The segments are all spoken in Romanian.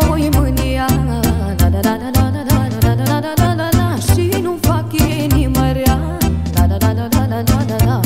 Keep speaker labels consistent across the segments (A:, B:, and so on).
A: mă mânia La la la la la la la la la la la la la Și nu fac inima rea La la la la la la la la la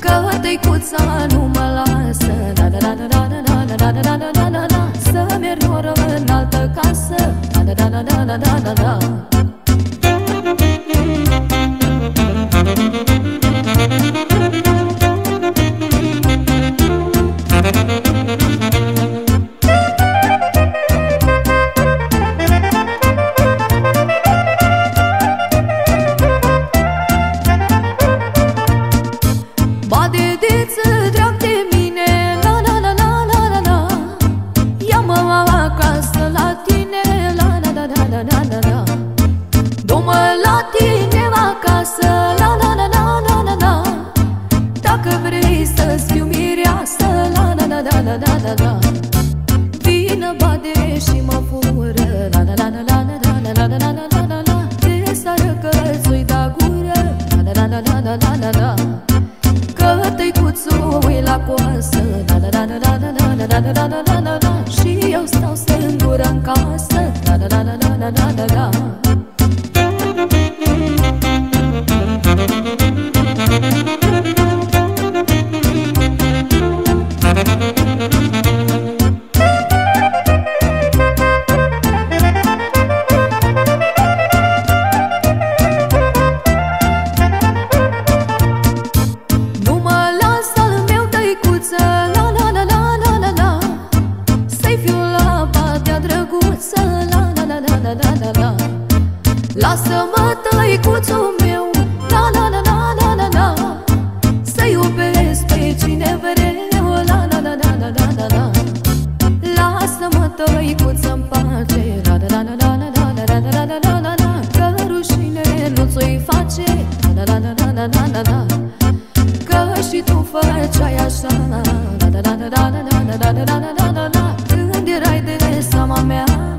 A: Că tăicuța nu mă lasă La la la la la la la la la la la la la Să merg noră în altă casă La la la la la la la la la la la la la la la la Vină bade și mă fură La la la la la la la la la la la la la Te sară că-ți da gură La la la la la la la la la Că tăicuțul e la coasă La la la la la la la la la la la la la la Și eu stau singură în casă La la la la la la la la la la la la la la la la Lasă-mă tăicuțul meu La la la la la la la Să iubesc pe cine vreau La la la la la la la la Lasă-mă tăicuță-n pace La la la la la la la la la la la la la Că rușine nu ți-o face La la la la la la la la Că și tu făceai așa La la la la la la la la la la la la la la Când erai de seama mea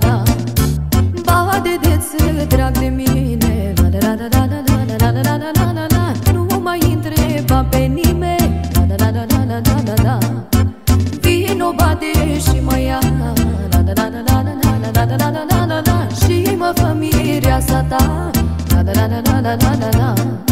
A: la la la la la Bade de drag de mine La la la la la la la la la la la la la Nu mai întreba pe nimeni La la la la la la la la la Vino bade și mă ia La la la la la la la la la la la la la la Și mă fă mireasa ta La la la la la la la la la